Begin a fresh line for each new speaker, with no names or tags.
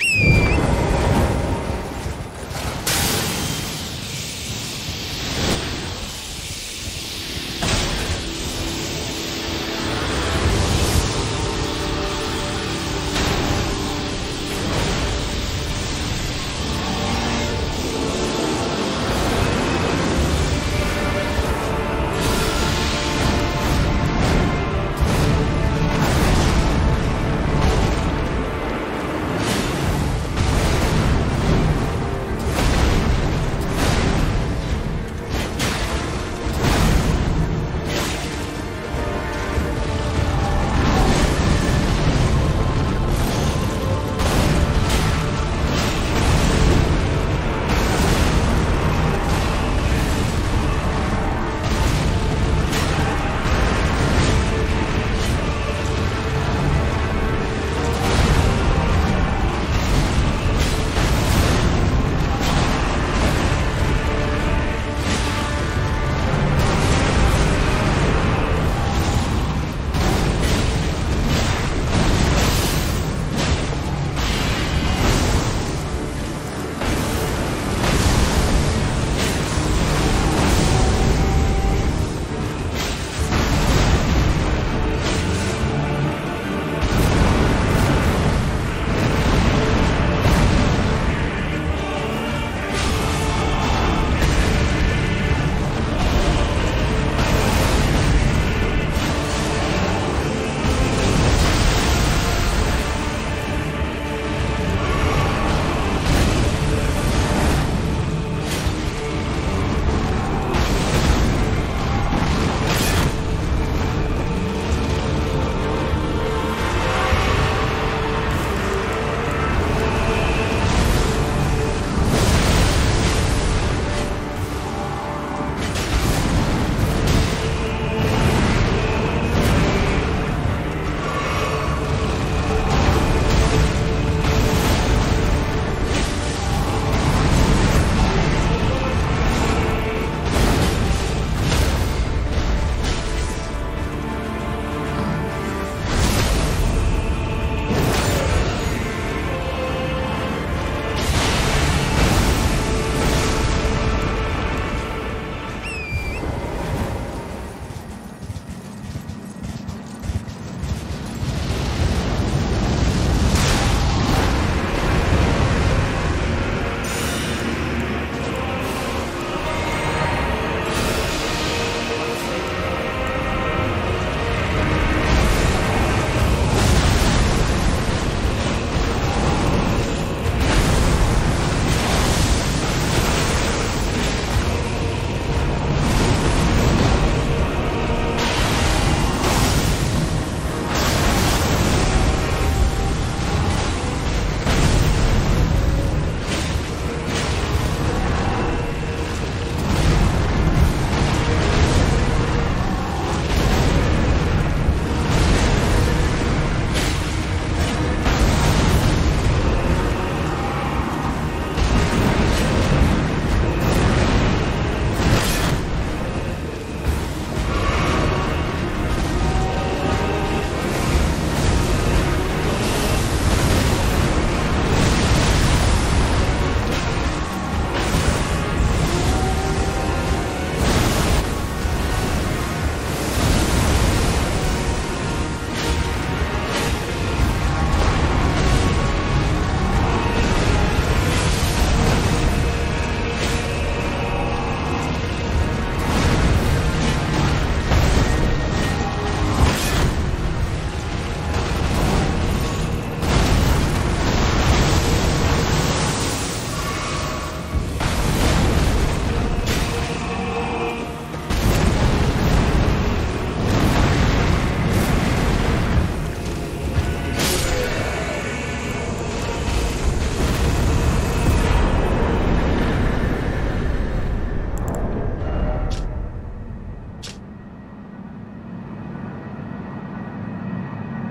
you